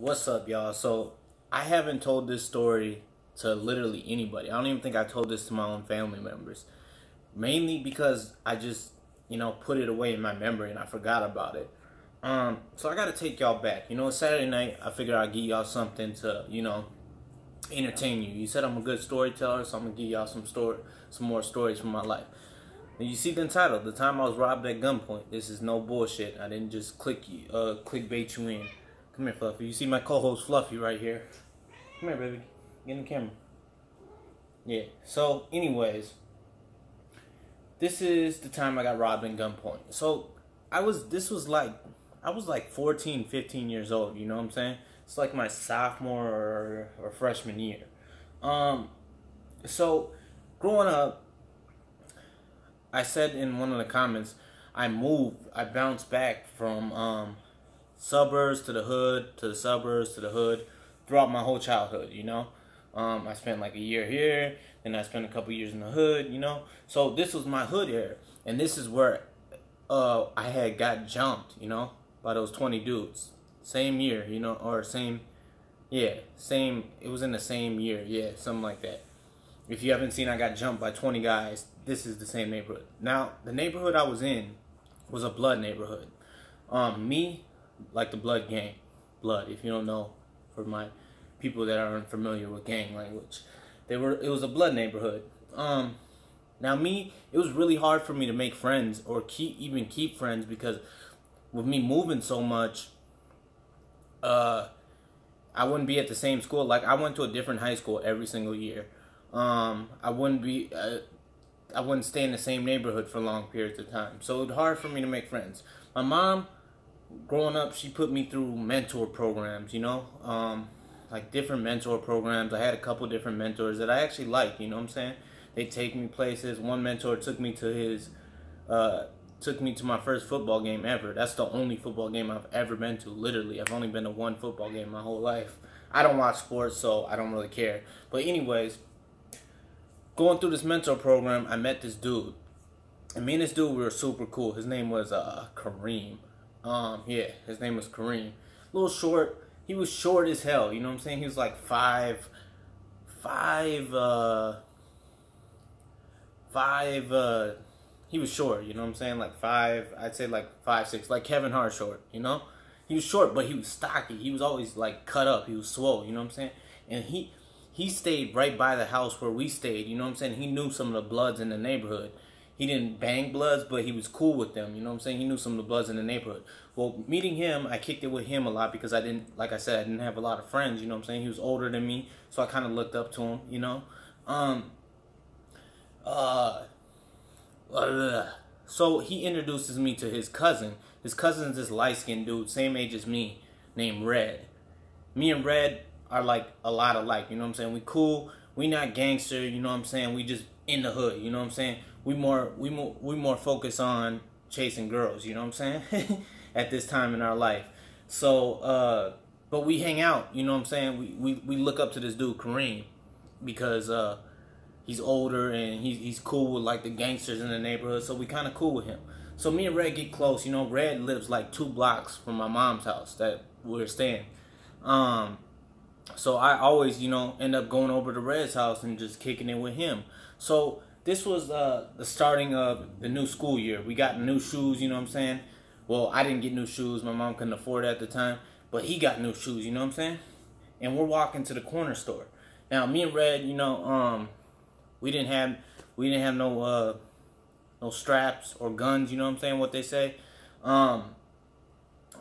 What's up, y'all? So, I haven't told this story to literally anybody. I don't even think I told this to my own family members. Mainly because I just, you know, put it away in my memory and I forgot about it. Um, so I gotta take y'all back. You know, Saturday night. I figured I'd give y'all something to, you know, entertain you. You said I'm a good storyteller, so I'm gonna give y'all some story, some more stories from my life. And you see the title, the time I was robbed at gunpoint. This is no bullshit. I didn't just click you, uh, clickbait you in. Come here, Fluffy. You see my co-host Fluffy right here. Come here, baby. Get in the camera. Yeah. So, anyways, this is the time I got robbed at gunpoint. So, I was. This was like, I was like 14, 15 years old. You know what I'm saying? It's like my sophomore or, or freshman year. Um. So, growing up I said in one of the comments, I moved, I bounced back from um, suburbs to the hood, to the suburbs to the hood, throughout my whole childhood. You know, um, I spent like a year here, and I spent a couple years in the hood. You know, so this was my hood here, and this is where uh, I had got jumped. You know, by those twenty dudes, same year. You know, or same, yeah, same. It was in the same year. Yeah, something like that. If you haven't seen, I got jumped by 20 guys. This is the same neighborhood. Now, the neighborhood I was in was a blood neighborhood. Um, me, like the blood gang, blood. If you don't know, for my people that aren't familiar with gang language, they were. It was a blood neighborhood. Um, now me, it was really hard for me to make friends or keep even keep friends because with me moving so much, uh, I wouldn't be at the same school. Like I went to a different high school every single year um, I wouldn't be, uh, I wouldn't stay in the same neighborhood for long periods of time. So it was hard for me to make friends. My mom, growing up, she put me through mentor programs, you know, um, like different mentor programs. I had a couple different mentors that I actually like, you know what I'm saying? They take me places. One mentor took me to his, uh, took me to my first football game ever. That's the only football game I've ever been to. Literally, I've only been to one football game my whole life. I don't watch sports, so I don't really care. But anyways, going through this mentor program, I met this dude. And me and this dude we were super cool. His name was uh Kareem. Um, yeah, his name was Kareem. A little short. He was short as hell, you know what I'm saying? He was like five five uh five uh he was short, you know what I'm saying? Like five I'd say like five, six, like Kevin Hart short, you know? He was short, but he was stocky. He was always like cut up. He was swole, you know what I'm saying? And he he stayed right by the house where we stayed. You know what I'm saying? He knew some of the bloods in the neighborhood. He didn't bang bloods, but he was cool with them. You know what I'm saying? He knew some of the bloods in the neighborhood. Well, meeting him, I kicked it with him a lot because I didn't, like I said, I didn't have a lot of friends. You know what I'm saying? He was older than me, so I kind of looked up to him. You know, um, uh, uh, so he introduces me to his cousin. His cousin's this light skinned dude, same age as me, named Red. Me and Red are like a lot alike. You know what I'm saying? We cool. We not gangster. You know what I'm saying? We just in the hood. You know what I'm saying? We more we more we more focus on chasing girls. You know what I'm saying? At this time in our life. So, uh, but we hang out. You know what I'm saying? We we we look up to this dude Kareem because uh, he's older and he's he's cool with like the gangsters in the neighborhood. So we kind of cool with him. So me and Red get close. You know, Red lives like two blocks from my mom's house that we're staying. Um, so I always, you know, end up going over to Red's house and just kicking it with him. So this was uh, the starting of the new school year. We got new shoes, you know what I'm saying? Well, I didn't get new shoes. My mom couldn't afford it at the time. But he got new shoes, you know what I'm saying? And we're walking to the corner store. Now, me and Red, you know, um, we didn't have we didn't have no uh, no straps or guns, you know what I'm saying? What they say. Um,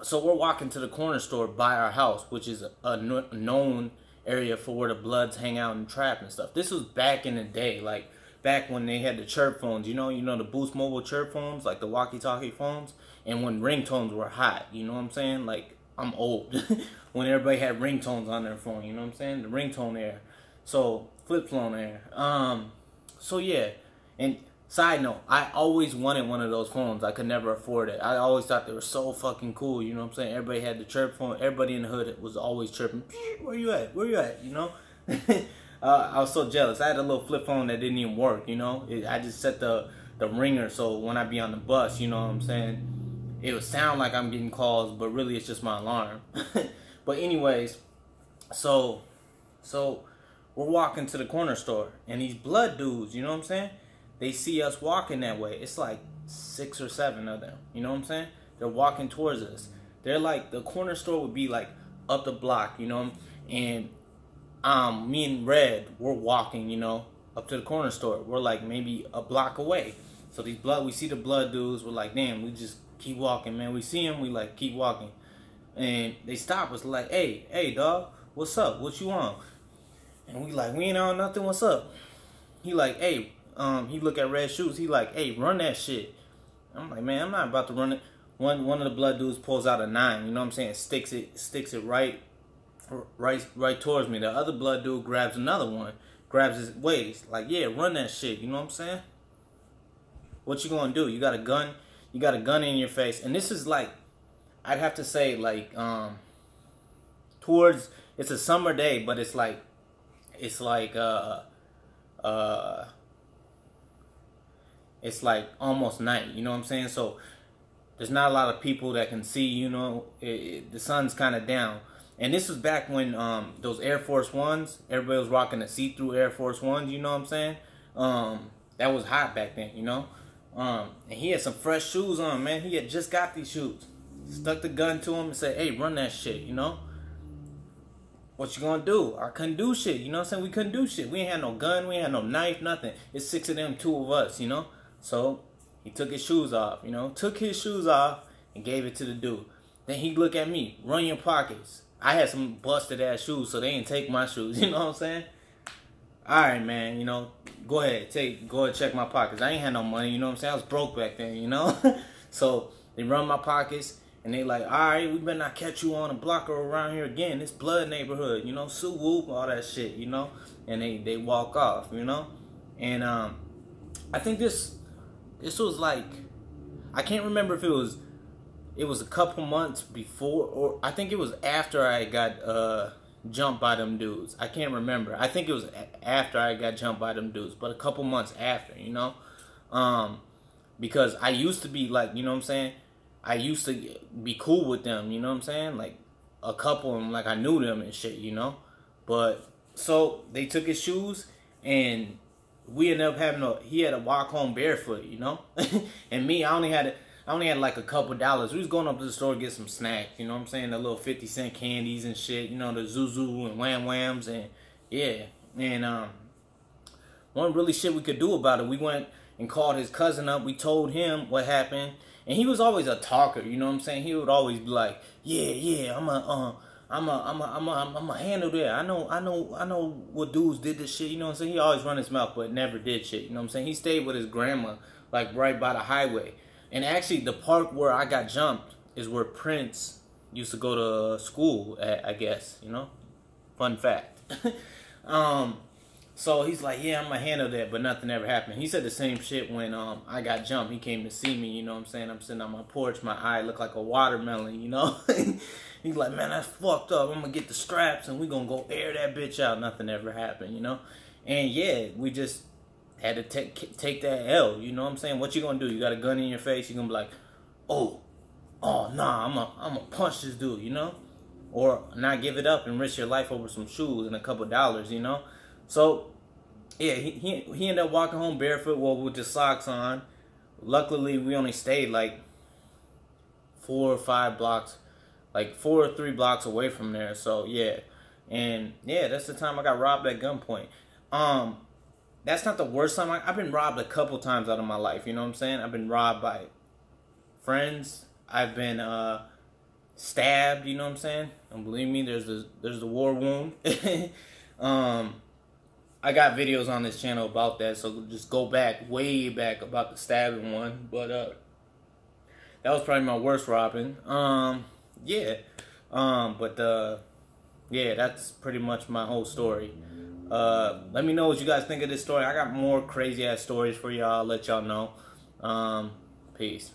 so we're walking to the corner store by our house, which is a known area for where the Bloods hang out and trap and stuff. This was back in the day, like back when they had the chirp phones. You know, you know the Boost Mobile chirp phones, like the walkie-talkie phones, and when ringtones were hot. You know what I'm saying? Like I'm old. when everybody had ringtones on their phone. You know what I'm saying? The ringtone era. So flip phone era. Um. So yeah, and Side note, I always wanted one of those phones. I could never afford it. I always thought they were so fucking cool. You know what I'm saying? Everybody had the chirp phone. Everybody in the hood was always chirping. Where you at? Where you at? You know? uh, I was so jealous. I had a little flip phone that didn't even work. You know? It, I just set the the ringer so when I be on the bus, you know what I'm saying? It would sound like I'm getting calls, but really it's just my alarm. But anyways, so so we're walking to the corner store and these blood dudes, you know what I'm saying? They see us walking that way. It's like six or seven of them. You know what I'm saying? They're walking towards us. They're like the corner store would be like up the block, you know, and um me and Red we're walking, you know, up to the corner store. We're like maybe a block away. So these blood we see the blood dudes, we're like, damn, we just keep walking, man. We see them, we like keep walking. And they stop us like, hey, hey dog, what's up? What you on? And we like, we ain't on nothing, what's up? He like, hey, um, he look at red shoes, he like, hey, run that shit. I'm like, man, I'm not about to run it. One one of the blood dudes pulls out a nine, you know what I'm saying? Sticks it sticks it right right right towards me. The other blood dude grabs another one, grabs his waist, like, yeah, run that shit, you know what I'm saying? What you gonna do? You got a gun, you got a gun in your face, and this is like I'd have to say like um towards it's a summer day, but it's like it's like uh uh it's like almost night, you know what I'm saying? So there's not a lot of people that can see, you know, it, it, the sun's kind of down. And this was back when um, those Air Force Ones, everybody was rocking the see-through Air Force Ones, you know what I'm saying? Um, that was hot back then, you know? Um, and he had some fresh shoes on, man. He had just got these shoes. Stuck the gun to him and said, hey, run that shit, you know? What you gonna do? I couldn't do shit, you know what I'm saying? We couldn't do shit. We ain't had no gun, we ain't had no knife, nothing. It's six of them, two of us, you know? So he took his shoes off, you know, took his shoes off and gave it to the dude. Then he look at me, run your pockets. I had some busted ass shoes, so they didn't take my shoes. You know what I'm saying? All right, man. You know, go ahead, take, go ahead, check my pockets. I ain't had no money. You know what I'm saying? I was broke back then. You know, so they run my pockets and they like, all right, we better not catch you on a block or around here again. This blood neighborhood. You know, sue whoop, all that shit. You know, and they they walk off. You know, and um, I think this this was like I can't remember if it was it was a couple months before or I think it was after I got uh jumped by them dudes. I can't remember. I think it was after I got jumped by them dudes, but a couple months after, you know? Um because I used to be like, you know what I'm saying? I used to be cool with them, you know what I'm saying? Like a couple of them like I knew them and shit, you know? But so they took his shoes and we ended up having a he had to walk home barefoot, you know, and me I only had a, I only had like a couple dollars. We was going up to the store to get some snacks, you know what I'm saying, the little fifty cent candies and shit, you know, the Zuzu and Wham Whams and yeah, and um, one really shit we could do about it. We went and called his cousin up. We told him what happened, and he was always a talker, you know what I'm saying. He would always be like, yeah, yeah, I'm a uh I'm a, I'm a, I'm a, I'm a handle that. I know, I know, I know what dudes did this shit. You know what I'm saying? He always run his mouth, but never did shit. You know what I'm saying? He stayed with his grandma, like right by the highway. And actually, the park where I got jumped is where Prince used to go to school at. I guess you know. Fun fact. um, so he's like, yeah, I'm gonna handle that, but nothing ever happened. He said the same shit when um I got jumped. He came to see me. You know what I'm saying? I'm sitting on my porch, my eye looked like a watermelon. You know. He's like, man, that's fucked up. I'm gonna get the straps and we gonna go air that bitch out. Nothing ever happened, you know. And yeah, we just had to take take that L. You know what I'm saying? What you gonna do? You got a gun in your face. You gonna be like, oh, oh nah, I'm a I'm gonna punch this dude, you know, or not give it up and risk your life over some shoes and a couple dollars, you know. So yeah, he he he ended up walking home barefoot, well with the socks on. Luckily, we only stayed like four or five blocks like four or three blocks away from there. So yeah, and yeah, that's the time I got robbed at gunpoint. Um, that's not the worst time. I, have been robbed a couple times out of my life. You know what I'm saying? I've been robbed by friends. I've been uh, stabbed. You know what I'm saying? And believe me, there's the there's the war wound. um, I got videos on this channel about that, so just go back way back about the stabbing one. But uh, that was probably my worst robbing. Um yeah. Um, but uh, yeah, that's pretty much my whole story. Uh, let me know what you guys think of this story. I got more crazy ass stories for y'all. I'll let y'all know. Um, peace.